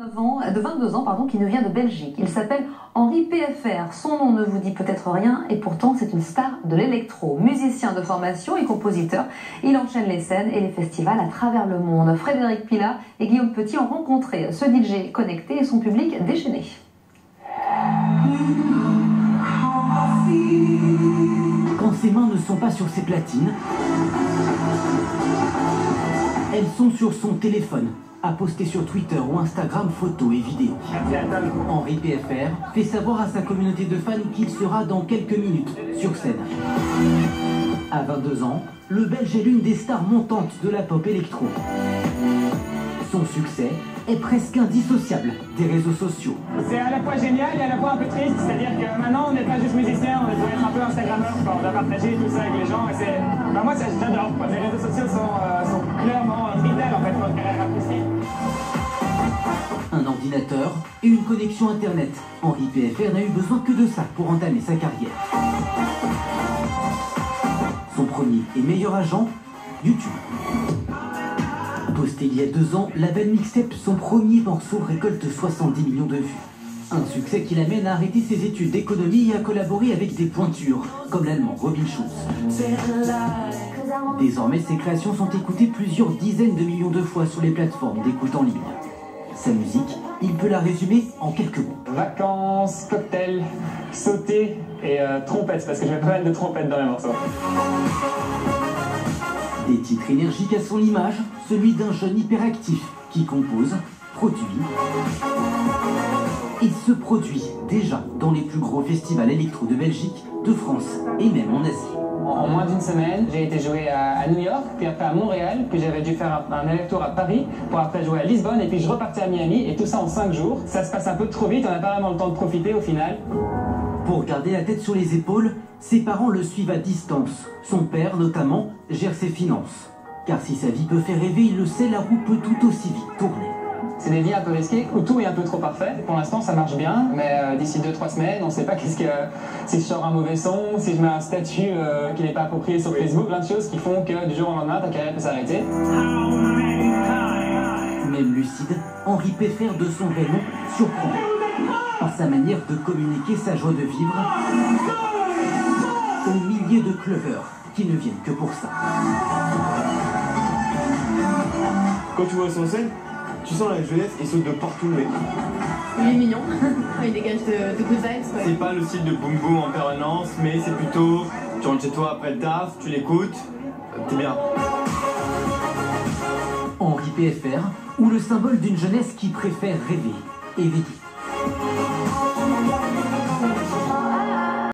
de 22 ans pardon, qui nous vient de Belgique. Il s'appelle Henri PFR. Son nom ne vous dit peut-être rien et pourtant c'est une star de l'électro. Musicien de formation et compositeur, il enchaîne les scènes et les festivals à travers le monde. Frédéric Pilat et Guillaume Petit ont rencontré ce DJ connecté et son public déchaîné. Quand ses mains ne sont pas sur ses platines, elles sont sur son téléphone a posté sur Twitter ou Instagram photos et vidéos. Henri PFR fait savoir à sa communauté de fans qu'il sera dans quelques minutes sur scène. À 22 ans, le Belge est l'une des stars montantes de la pop électro. Son succès est presque indissociable des réseaux sociaux. C'est à la fois génial et à la fois un peu triste, c'est-à-dire que maintenant on n'est pas juste musicien, on doit être un peu instagrammeur, on doit partager tout ça avec les gens et c'est... Bah, moi j'adore, les réseaux sociaux sont, euh, sont clairement vital en fait pour une carrière artistique. Un ordinateur et une connexion internet. Henri PFR n'a eu besoin que de ça pour entamer sa carrière. Son premier et meilleur agent, YouTube. Posté il y a deux ans, la belle mixtape, son premier morceau récolte 70 millions de vues. Un succès qui l'amène à arrêter ses études d'économie et à collaborer avec des pointures, comme l'allemand Robin Schulz. Désormais, ses créations sont écoutées plusieurs dizaines de millions de fois sur les plateformes d'écoute en ligne. Sa musique, il peut la résumer en quelques mots. Vacances, cocktail, sauter et euh, trompette, parce que j'ai pas mal de trompettes dans les morceaux. Des titres énergiques à son image, celui d'un jeune hyperactif qui compose, produit et se produit déjà dans les plus gros festivals électro de Belgique, de France et même en Asie. En moins d'une semaine, j'ai été jouer à, New York, puis après à Montréal, puis j'avais dû faire un, un aller-retour à Paris, pour après jouer à Lisbonne, et puis je repartais à Miami, et tout ça en cinq jours. Ça se passe un peu trop vite, on n'a pas vraiment le temps de profiter au final. Pour garder la tête sur les épaules, ses parents le suivent à distance. Son père, notamment, gère ses finances. Car si sa vie peut faire rêver, il le sait, la roue peut tout aussi vite tourner. C'est des vies un peu risquées où tout est un peu trop parfait. Pour l'instant, ça marche bien, mais euh, d'ici 2-3 semaines, on ne sait pas qu'est-ce que si je sors un mauvais son, si je mets un statut euh, qui n'est pas approprié sur Facebook, plein de choses qui font que du jour au lendemain, ta carrière peut s'arrêter. Même lucide, Henri Péfer de son vrai nom surprend par sa manière de communiquer sa joie de vivre aux milliers de clovers qui ne viennent que pour ça. Quand tu vois son scène, tu sens la jeunesse, il saute de partout, mec. Il est mignon, il dégage de, de good vibes. C'est pas le style de boom boom en permanence, mais c'est plutôt tu rentres chez toi après le taf, tu l'écoutes, t'es bien. Henri PFR, ou le symbole d'une jeunesse qui préfère rêver, éveiller.